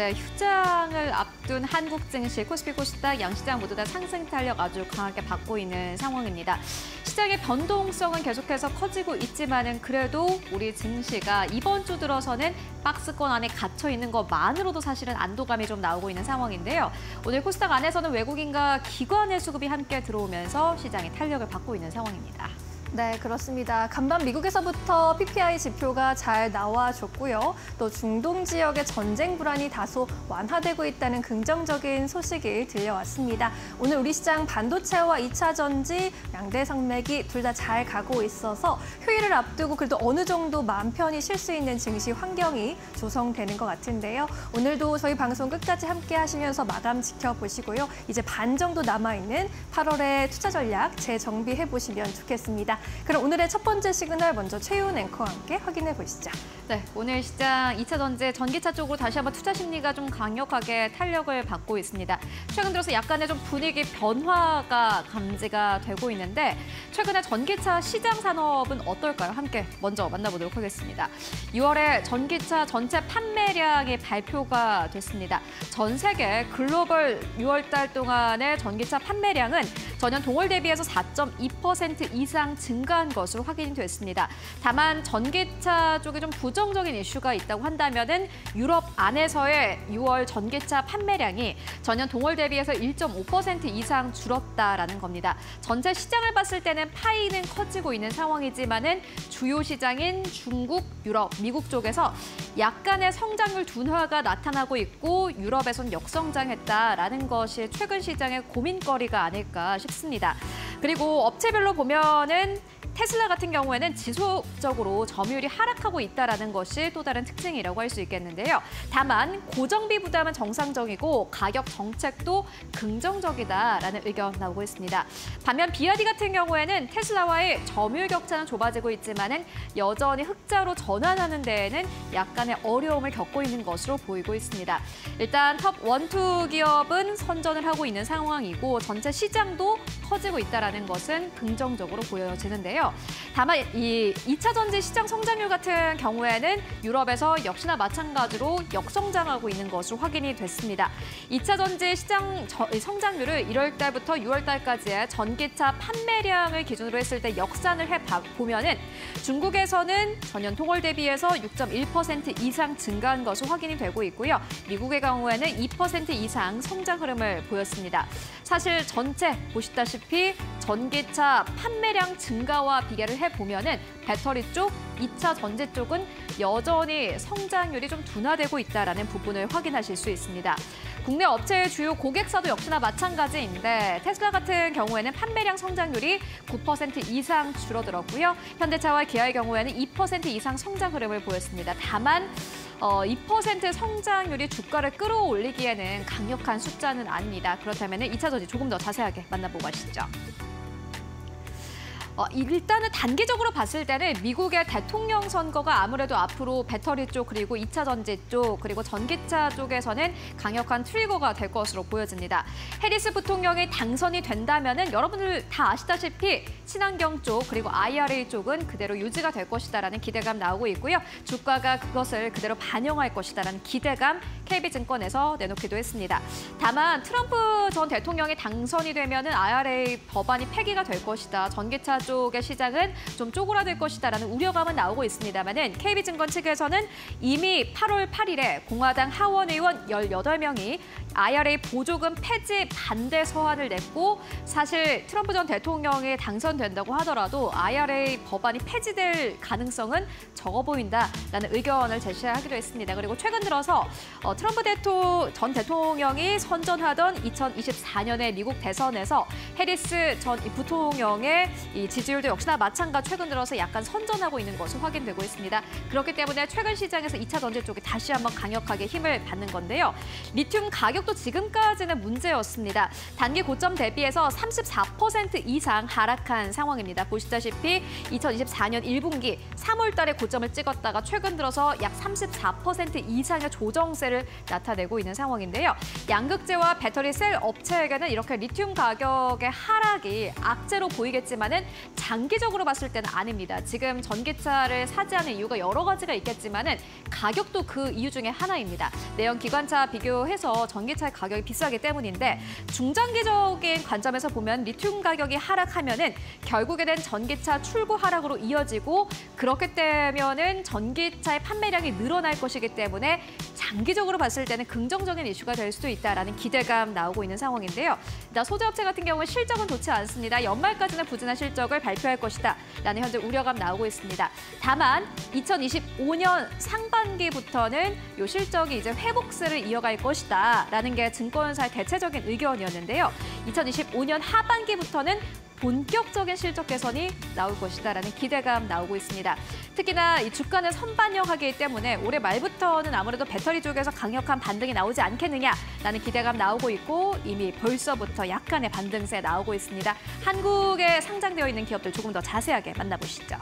이제 휴장을 앞둔 한국 증시, 코스피 코스닥 양시장 모두 다 상승 탄력 아주 강하게 받고 있는 상황입니다. 시장의 변동성은 계속해서 커지고 있지만은 그래도 우리 증시가 이번 주 들어서는 박스권 안에 갇혀 있는 것만으로도 사실은 안도감이 좀 나오고 있는 상황인데요. 오늘 코스닥 안에서는 외국인과 기관의 수급이 함께 들어오면서 시장이 탄력을 받고 있는 상황입니다. 네, 그렇습니다. 간밤 미국에서부터 PPI 지표가 잘 나와줬고요. 또 중동 지역의 전쟁 불안이 다소 완화되고 있다는 긍정적인 소식이 들려왔습니다. 오늘 우리 시장 반도체와 2차 전지, 양대 산맥이 둘 다 잘 가고 있어서 휴일을 앞두고 그래도 어느 정도 마음 편히 쉴 수 있는 증시 환경이 조성되는 것 같은데요. 오늘도 저희 방송 끝까지 함께 하시면서 마감 지켜보시고요. 이제 반 정도 남아있는 8월의 투자 전략 재정비해 보시면 좋겠습니다. 그럼 오늘의 첫 번째 시그널 먼저 최윤 앵커와 함께 확인해 보시죠. 네, 오늘 시장 2차 전지 전기차 쪽으로 다시 한번 투자 심리가 좀 강력하게 탄력을 받고 있습니다. 최근 들어서 약간의 좀 분위기 변화가 감지가 되고 있는데 최근에 전기차 시장 산업은 어떨까요? 함께 먼저 만나보도록 하겠습니다. 6월에 전기차 전체 판매량이 발표가 됐습니다. 전 세계 글로벌 6월 달 동안의 전기차 판매량은 전년 동월 대비해서 4.2% 이상 증 가한 것으로 확인이 됐습니다. 다만 전기차 쪽에 좀 부정적인 이슈가 있다고 한다면은 유럽 안에서의 6월 전기차 판매량이 전년 동월 대비해서 1.5% 이상 줄었다라는 겁니다. 전체 시장을 봤을 때는 파이는 커지고 있는 상황이지만은 주요 시장인 중국, 유럽, 미국 쪽에서 약간의 성장률 둔화가 나타나고 있고 유럽에선 역성장했다라는 것이 최근 시장의 고민거리가 아닐까 싶습니다. 그리고 업체별로 보면은 테슬라 같은 경우에는 지속적으로 점유율이 하락하고 있다는 것이 또 다른 특징이라고 할 수 있겠는데요. 다만 고정비 부담은 정상적이고 가격 정책도 긍정적이다라는 의견 나오고 있습니다. 반면 비아디 같은 경우에는 테슬라와의 점유율 격차는 좁아지고 있지만 은 여전히 흑자로 전환하는 데에는 약간의 어려움을 겪고 있는 것으로 보이고 있습니다. 일단 톱 원투 기업은 선전을 하고 있는 상황이고 전체 시장도 커지고 있다는 것은 긍정적으로 보여지는데요. 다만 이 2차 전지 시장 성장률 같은 경우에는 유럽에서 역시나 마찬가지로 역성장하고 있는 것으로 확인이 됐습니다. 2차 전지 시장 성장률을 1월 달부터 6월 달까지의 전기차 판매량을 기준으로 했을 때 역산을 해 보면은 중국에서는 전년 통월 대비해서 6.1% 이상 증가한 것으로 확인이 되고 있고요. 미국의 경우에는 2% 이상 성장 흐름을 보였습니다. 사실 전체 보시다시피 전기차 판매량 증가와 비교를 해보면 은 배터리 쪽, 2차 전지 쪽은 여전히 성장률이 좀 둔화되고 있다는 부분을 확인하실 수 있습니다. 국내 업체의 주요 고객사도 역시나 마찬가지인데 테슬라 같은 경우에는 판매량 성장률이 9% 이상 줄어들었고요. 현대차와 기아의 경우에는 2% 이상 성장 흐름을 보였습니다. 다만 어, 2% 성장률이 주가를 끌어올리기에는 강력한 숫자는 아닙니다. 그렇다면 2차 전지 조금 더 자세하게 만나보고 가시죠. 어, 일단은 단기적으로 봤을 때는 미국의 대통령 선거가 아무래도 앞으로 배터리 쪽 그리고 2차 전지 쪽 그리고 전기차 쪽에서는 강력한 트리거가 될 것으로 보여집니다. 해리스 부통령이 당선이 된다면은 여러분들 다 아시다시피 친환경 쪽 그리고 IRA 쪽은 그대로 유지가 될 것이다라는 기대감 나오고 있고요. 주가가 그것을 그대로 반영할 것이다라는 기대감 KB증권에서 내놓기도 했습니다. 다만 트럼프 전 대통령이 당선이 되면은 IRA 법안이 폐기가 될 것이다. 전기차 쪽의 시장은 좀 쪼그라들 것이다라는 우려감은 나오고 있습니다만은 KB증권 측에서는 이미 8월 8일에 공화당 하원 의원 18명이 IRA 보조금 폐지 반대 서한을 냈고 사실 트럼프 전 대통령이 당선된다고 하더라도 IRA 법안이 폐지될 가능성은 적어 보인다라는 의견을 제시하기로 했습니다. 그리고 최근 들어서 어, 트럼프 대통, 전 대통령이 선전하던 2024년의 미국 대선에서 해리스 전 부통령의 이 지지율도 역시나 마찬가지 최근 들어서 약간 선전하고 있는 것으로 확인되고 있습니다. 그렇기 때문에 최근 시장에서 2차 전지 쪽이 다시 한번 강력하게 힘을 받는 건데요. 리튬 가격 가격도 지금까지는 문제였습니다. 단기 고점 대비해서 34% 이상 하락한 상황입니다. 보시다시피 2024년 1분기 3월 달에 고점을 찍었다가 최근 들어서 약 34% 이상의 조정세를 나타내고 있는 상황인데요. 양극재와 배터리 셀 업체에게는 이렇게 리튬 가격의 하락이 악재로 보이겠지만은 장기적으로 봤을 때는 아닙니다. 지금 전기차를 사지 않은 이유가 여러 가지가 있겠지만 은 가격도 그 이유 중에 하나입니다. 내연 기관차 비교해서 전기차의 가격이 비싸기 때문인데 중장기적인 관점에서 보면 리튬 가격이 하락하면 은 결국에는 전기차 출고 하락으로 이어지고 그렇게 되면 은 전기차의 판매량이 늘어날 것이기 때문에 장기적으로 봤을 때는 긍정적인 이슈가 될 수도 있다라는 기대감 나오고 있는 상황인데요. 소재업체 같은 경우는 실적은 좋지 않습니다. 연말까지는 부진한 실적 을 발표할 것이다. 라는 현재 우려감 나오고 있습니다. 다만 2025년 상반기부터는 이 실적이 이제 회복세를 이어갈 것이다. 라는 게 증권사의 대체적인 의견이었는데요. 2025년 하반기부터는 본격적인 실적 개선이 나올 것이다라는 기대감 나오고 있습니다. 특히나 이 주가는 선반영하기 때문에 올해 말부터는 아무래도 배터리 쪽에서 강력한 반등이 나오지 않겠느냐라는 기대감 나오고 있고 이미 벌써부터 약간의 반등세 나오고 있습니다. 한국에 상장되어 있는 기업들 조금 더 자세하게 만나보시죠.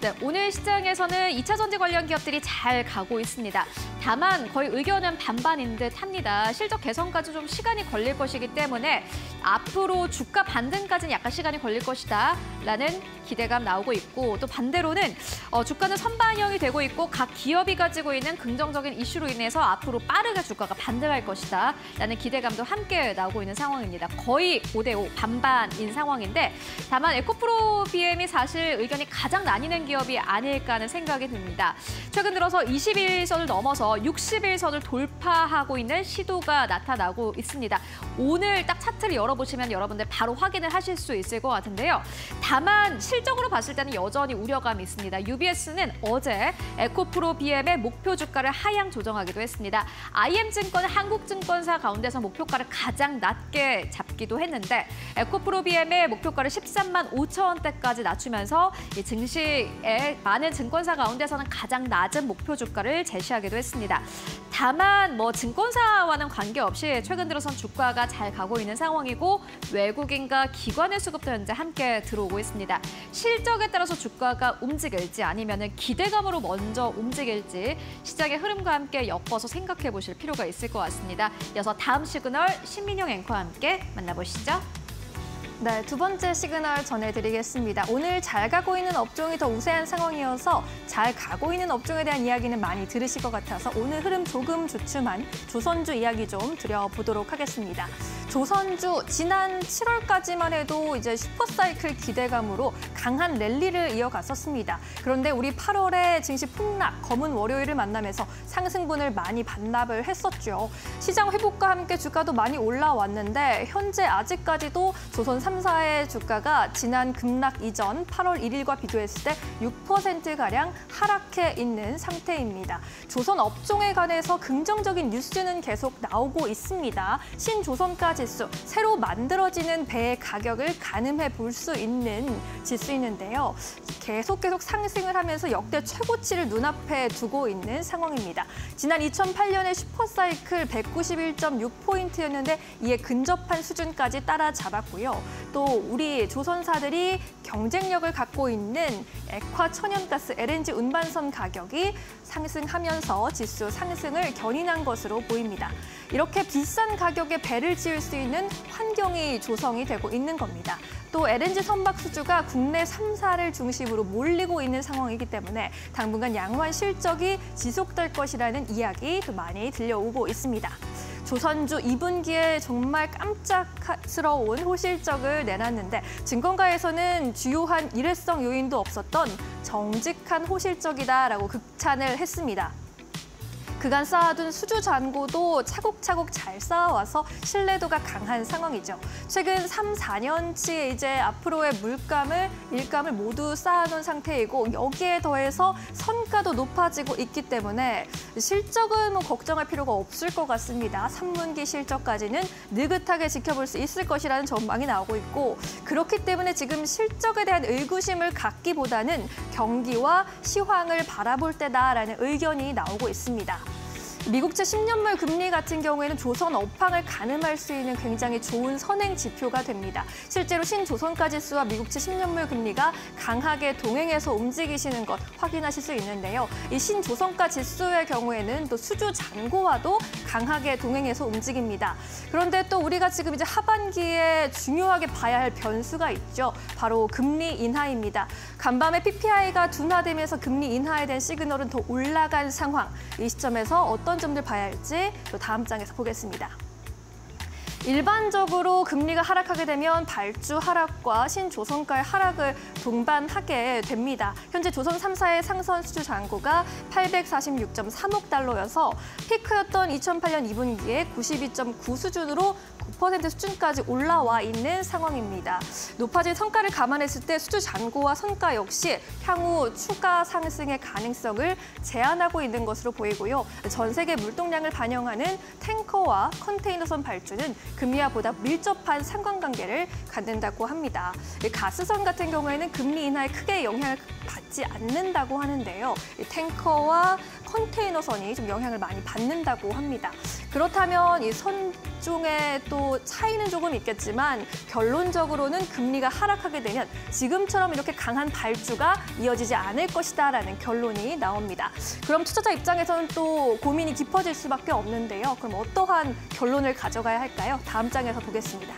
네, 오늘 시장에서는 2차 전지 관련 기업들이 잘 가고 있습니다. 다만 거의 의견은 반반인 듯 합니다. 실적 개선까지 좀 시간이 걸릴 것이기 때문에 앞으로 주가 반등까지는 약간 시간이 걸릴 것이다 라는 기대감 나오고 있고 또 반대로는 어, 주가는 선반영이 되고 있고 각 기업이 가지고 있는 긍정적인 이슈로 인해서 앞으로 빠르게 주가가 반등할 것이다 라는 기대감도 함께 나오고 있는 상황입니다. 거의 5대5 반반인 상황인데 다만 에코프로 BM이 사실 의견이 가장 나뉘는 기업이 아닐까 하는 생각이 듭니다. 최근 들어서 21선을 넘어서 60일선을 돌파하고 있는 시도가 나타나고 있습니다. 오늘 딱 차트를 열어보시면 여러분들 바로 확인을 하실 수 있을 것 같은데요. 다만 실적으로 봤을 때는 여전히 우려감이 있습니다. UBS는 어제 에코프로 BM의 목표 주가를 하향 조정하기도 했습니다. IM증권 한국증권사 가운데서 목표가를 가장 낮게 잡기도 했는데 에코프로 BM의 목표가를 13만 5천 원대까지 낮추면서 증시의 많은 증권사 가운데서는 가장 낮은 목표 주가를 제시하기도 했습니다. 있습니다. 다만 뭐 증권사와는 관계없이 최근 들어선 주가가 잘 가고 있는 상황이고 외국인과 기관의 수급도 현재 함께 들어오고 있습니다. 실적에 따라서 주가가 움직일지 아니면 기대감으로 먼저 움직일지 시장의 흐름과 함께 엮어서 생각해 보실 필요가 있을 것 같습니다. 이어서 다음 시그널 신민영 앵커와 함께 만나보시죠. 네, 두 번째 시그널 전해드리겠습니다. 오늘 잘 가고 있는 업종이 더 우세한 상황이어서 잘 가고 있는 업종에 대한 이야기는 많이 들으실 것 같아서 오늘 흐름 조금 주춤한 조선주 이야기 좀 드려보도록 하겠습니다. 조선주 지난 7월까지만 해도 이제 슈퍼사이클 기대감으로 강한 랠리를 이어갔었습니다. 그런데 우리 8월에 증시 폭락, 검은 월요일을 만나면서 상승분을 많이 반납을 했었죠. 시장 회복과 함께 주가도 많이 올라왔는데 현재 아직까지도 조선 3사의 주가가 지난 급락 이전 8월 1일과 비교했을 때 6%가량 하락해 있는 상태입니다. 조선 업종에 관해서 긍정적인 뉴스는 계속 나오고 있습니다. 신조선까지 지수, 새로 만들어지는 배의 가격을 가늠해 볼 수 있는 지수있는데요. 계속 계속 상승을 하면서 역대 최고치를 눈앞에 두고 있는 상황입니다. 지난 2008년의 슈퍼사이클 191.6포인트였는데 이에 근접한 수준까지 따라잡았고요. 또 우리 조선사들이 경쟁력을 갖고 있는 액화 천연가스 LNG 운반선 가격이 상승하면서 지수 상승을 견인한 것으로 보입니다. 이렇게 비싼 가격에 배를 지을 수 있는 환경이 조성이 되고 있는 겁니다. 또 LNG 선박 수주가 국내 3사를 중심으로 몰리고 있는 상황이기 때문에 당분간 양호한 실적이 지속될 것이라는 이야기 도 많이 들려오고 있습니다. 조선주 2분기에 정말 깜짝스러운 호실적을 내놨는데 증권가에서는 주요한 일회성 요인도 없었던 정직한 호실적이다라고 극찬을 했습니다. 그간 쌓아둔 수주 잔고도 차곡차곡 잘 쌓아와서 신뢰도가 강한 상황이죠. 최근 3, 4년치 이제 앞으로의 물감을, 일감을 모두 쌓아놓은 상태이고 여기에 더해서 선가도 높아지고 있기 때문에 실적은 뭐 걱정할 필요가 없을 것 같습니다. 3분기 실적까지는 느긋하게 지켜볼 수 있을 것이라는 전망이 나오고 있고 그렇기 때문에 지금 실적에 대한 의구심을 갖기보다는 경기와 시황을 바라볼 때다라는 의견이 나오고 있습니다. 미국채 10년물 금리 같은 경우에는 조선 업황을 가늠할 수 있는 굉장히 좋은 선행 지표가 됩니다. 실제로 신조선가 지수와 미국채 10년물 금리가 강하게 동행해서 움직이시는 것 확인하실 수 있는데요. 이 신조선가 지수의 경우에는 또 수주 잔고와도 강하게 동행해서 움직입니다. 그런데 또 우리가 지금 이제 하반기에 중요하게 봐야 할 변수가 있죠. 바로 금리 인하입니다. 간밤에 PPI가 둔화되면서 금리 인하에 대한 시그널은 더 올라간 상황. 이 시점에서 어떤 점들 봐야 할지 또 다음 장에서 보겠습니다. 일반적으로 금리가 하락하게 되면 발주 하락과 신조선가의 하락을 동반하게 됩니다. 현재 조선 3사의 상선 수주 잔고가 846.3억 달러여서 피크였던 2008년 2분기에 92.9 수준으로 9% 수준까지 올라와 있는 상황입니다. 높아진 성과를 감안했을 때 수주 잔고와 선가 역시 향후 추가 상승의 가능성을 제한하고 있는 것으로 보이고요. 전 세계 물동량을 반영하는 탱커와 컨테이너선 발주는 금리와 보다 밀접한 상관관계를 갖는다고 합니다. 이 가스선 같은 경우에는 금리 인하에 크게 영향을 받지 않는다고 하는데요. 이 탱커와 컨테이너선이 좀 영향을 많이 받는다고 합니다. 그렇다면 이 선중에 또 차이는 조금 있겠지만 결론적으로는 금리가 하락하게 되면 지금처럼 이렇게 강한 발주가 이어지지 않을 것이다라는 결론이 나옵니다. 그럼 투자자 입장에서는 또 고민이 깊어질 수밖에 없는데요. 그럼 어떠한 결론을 가져가야 할까요? 다음 장에서 보겠습니다.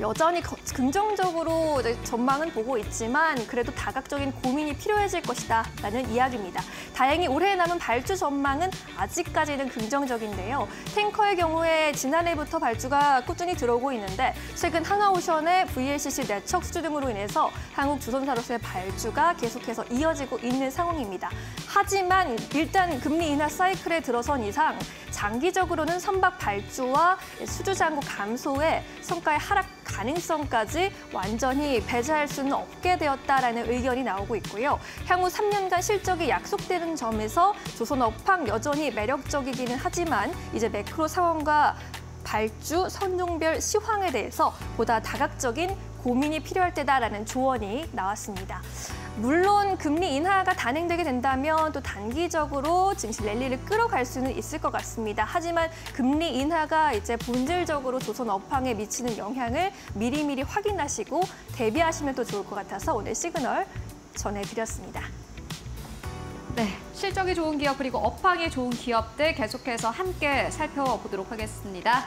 여전히 거- 긍정적으로 전망은 보고 있지만 그래도 다각적인 고민이 필요해질 것이다 라는 이야기입니다. 다행히 올해 남은 발주 전망은 아직까지는 긍정적인데요. 탱커의 경우에 지난해부터 발주가 꾸준히 들어오고 있는데 최근 하나오션의 VLCC 내척 수주 등으로 인해서 한국 주선사로서의 발주가 계속해서 이어지고 있는 상황입니다. 하지만 일단 금리 인하 사이클에 들어선 이상 장기적으로는 선박 발주와 수주 잔고 감소에 성과의 하락 가능성 까지 완전히 배제할 수는 없게 되었다라는 의견이 나오고 있고요. 향후 3년간 실적이 약속되는 점에서 조선 업황 여전히 매력적이기는 하지만 이제 매크로 상황과 발주 선종별 시황에 대해서 보다 다각적인 고민이 필요할 때다라는 조언이 나왔습니다. 물론 금리 인하가 단행되게 된다면 또 단기적으로 증시 랠리를 끌어갈 수는 있을 것 같습니다. 하지만 금리 인하가 이제 본질적으로 조선 업황에 미치는 영향을 미리미리 확인하시고 대비하시면 또 좋을 것 같아서 오늘 시그널 전해드렸습니다. 네, 실적이 좋은 기업 그리고 업황이 좋은 기업들 계속해서 함께 살펴보도록 하겠습니다.